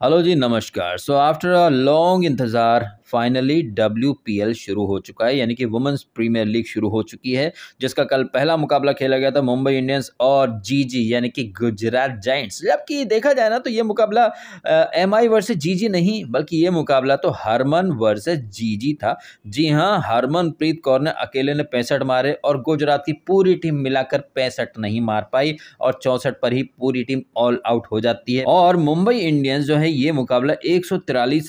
Hello ji नमस्कार। So after a long इंतज़ार finally W शुरू हो चुका है, यानी कि वुमेंस प्रीमियर लीग शुरू हो चुकी है, जिसका कल पहला मुकाबला खेला गया था मुंबई इंडियंस और जीजी यानी कि गुजरात जाइंट्स जबकि देखा जाए ना तो ये मुकाबला एम आई वर्सेज जी नहीं, बल्कि ये मुकाबला तो हरमन वर्सेज जी था। जी हाँ हरमनप्रीत कौर ने अकेले ने पैंसठ मारे और गुजरात की पूरी टीम मिलाकर पैंसठ नहीं मार पाई और चौंसठ पर ही पूरी टीम ऑल आउट हो जाती है। और मुंबई इंडियंस जो है, ये मुकाबला एक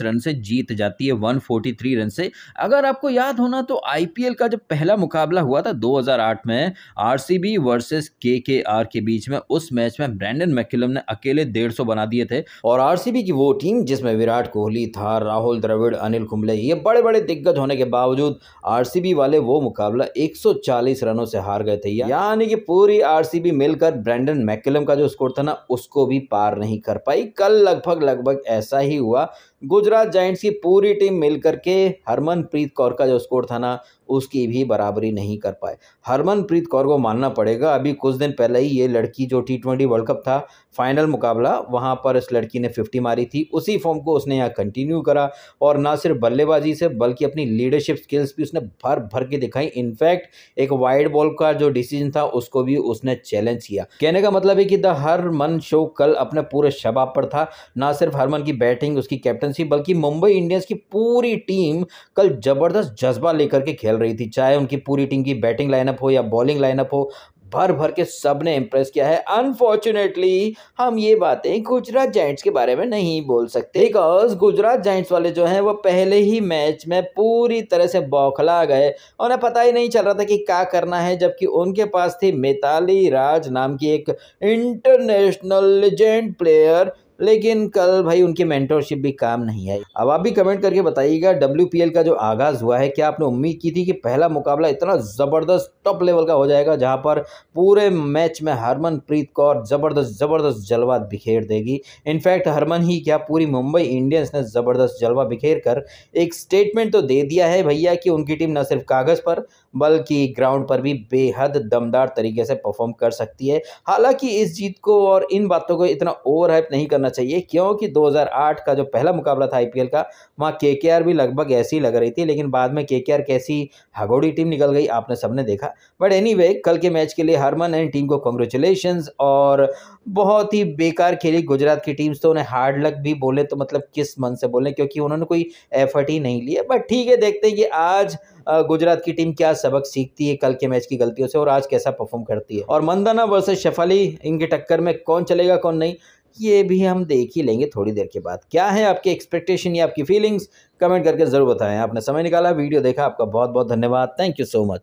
रन से जीत जाती है वन 143 रन से। अगर आपको याद होना तो आईपीएल का जो पहला मुकाबला हुआ था 2008 में आरसीबी वर्सेस केकेआर के बीच में, उस मैच में ब्रैंडन मैकिलम ने अकेले 150 बना दिए थे। और आरसीबी की वो टीम जिसमें विराट कोहली था, राहुल द्रविड़, अनिल कुंबले, ये बड़े बड़े दिग्गज होने के बावजूद आरसीबी वाले वो मुकाबला 140 रनों से हार गए थे। यानी कि पूरी आरसीबी मिलकर ब्रैंडन मैकिलम का जो स्कोर था ना, उसको भी पार नहीं कर पाई। कल लगभग लगभग ऐसा ही हुआ गुजरात जाइंट्स की पूरी टीम मिलकर के हरमनप्रीत कौर का जो स्कोर था ना उसकी भी बराबरी नहीं कर पाए। हरमनप्रीत कौर को मानना पड़ेगा। अभी कुछ दिन पहले ही ये लड़की जो टी ट्वेंटी वर्ल्ड कप था फाइनल मुकाबला, वहाँ पर इस लड़की ने फिफ्टी मारी थी। उसी फॉर्म को उसने यहाँ कंटिन्यू करा और ना सिर्फ़ बल्लेबाजी से, बल्कि अपनी लीडरशिप स्किल्स भी उसने भर भर के दिखाई। इनफैक्ट एक वाइड बॉल का जो डिसीज़न था, उसको भी उसने चैलेंज किया। कहने का मतलब है कि द हरमन शो कल अपने पूरे शबाब पर था। ना सिर्फ़ हरमन की बैटिंग उसकी कैप्टनसी बल्कि मुंबई इंडियंस की पूरी टीम कल ज़बरदस्त जज्बा लेकर के खेल रही थी, चाहे उनकी पूरी टीम की बैटिंग लाइनअप हो या बॉलिंग लाइनअप हो भर भर के सबने इम्प्रेस किया है। अनफॉर्चुनेटली हम ये बातें गुजरात जाइंट्स के बारे में नहीं बोल सकते। बिकॉज़ गुजरात जाइंट्स वाले जो हैं, वो पहले ही मैच में पूरी तरह से बौखला गए। उन्हें पता ही नहीं चल रहा था कि क्या करना है, जबकि उनके पास थी मिताली राज नाम की एक इंटरनेशनल लेजेंड प्लेयर लेकिन कल भाई उनकी मेंटरशिप भी काम नहीं आई। अब आप भी कमेंट करके बताइएगा डब्ल्यू का जो आगाज़ हुआ है, क्या आपने उम्मीद की थी कि पहला मुकाबला इतना ज़बरदस्त टॉप लेवल का हो जाएगा, जहाँ पर पूरे मैच में हरमनप्रीत कौर ज़बरदस्त ज़बरदस्त जलवा बिखेर देगी। इनफैक्ट हरमन ही क्या पूरी मुंबई इंडियंस ने ज़बरदस्त जलवा बिखेर कर एक स्टेटमेंट तो दे दिया है भैया कि उनकी टीम न सिर्फ़ कागज़ पर, बल्कि ग्राउंड पर भी बेहद दमदार तरीके से परफॉर्म कर सकती है। हालाँकि इस जीत को और इन बातों को इतना ओवर नहीं करना चाहिए क्योंकि 2008 का जो पहला मुकाबला था आईपीएल का वहाँ के भी लगभग ऐसी लग रही थी लेकिन बाद में केकेआर कैसी हगोड़ी टीम निकल गई आपने सबने देखा। बट एनी anyway, कल के मैच के लिए हरमन एंड टीम को कॉन्ग्रेचुलेशन और बहुत ही बेकार खेली गुजरात की टीम्स तो उन्हें हार्ड लक भी बोले तो मतलब किस मन से बोले क्योंकि उन्होंने कोई एफर्ट ही नहीं लिया। बट ठीक है देखते हैं कि आज गुजरात की टीम क्या सबक सीखती है कल के मैच की गलतियों से और आज कैसा परफॉर्म करती है। और मंदाना वर्सेस शफाली इनके टक्कर में कौन चलेगा कौन नहीं ये भी हम देख ही लेंगे थोड़ी देर के बाद। क्या है आपके एक्सपेक्टेशन या आपकी फीलिंग्स कमेंट करके ज़रूर बताएँ। आपने समय निकाला, वीडियो देखा, आपका बहुत बहुत धन्यवाद। Thank you so much